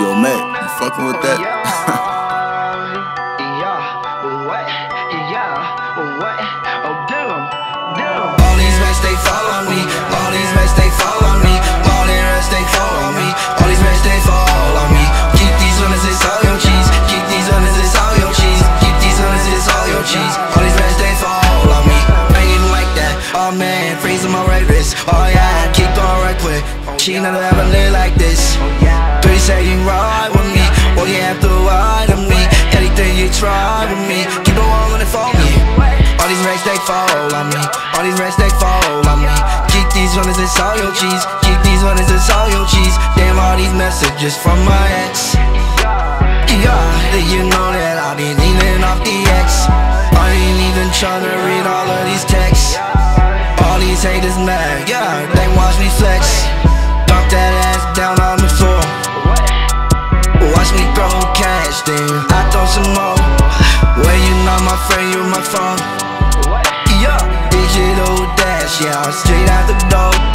Yo, Mack, you fucking with that? All these rats, they follow me. All these rats, they follow me. All these rats, they follow me. All these rats, they follow me. Keep these runners, it's all your cheese. Keep these runners, it's all your cheese. Keep these runners, it's all your cheese. All these rats, they follow me. I ain't like that. Oh man, freezing my right wrist. Oh yeah, keep going right quick. She never ever live like this. Try with me, keep on rolling it for me. All these racks they fall on me. All these racks they fall on me. Keep these runners, it's all your cheese. Keep these runners, it's all your cheese. Damn, all these messages from my ex. Yeah, you know that I've been eating off the X? I ain't even tryna read all of these texts. All these haters mad, yeah, they watch me flex. My friend, you my phone. Yeah, digital dash, yeah, straight out the door.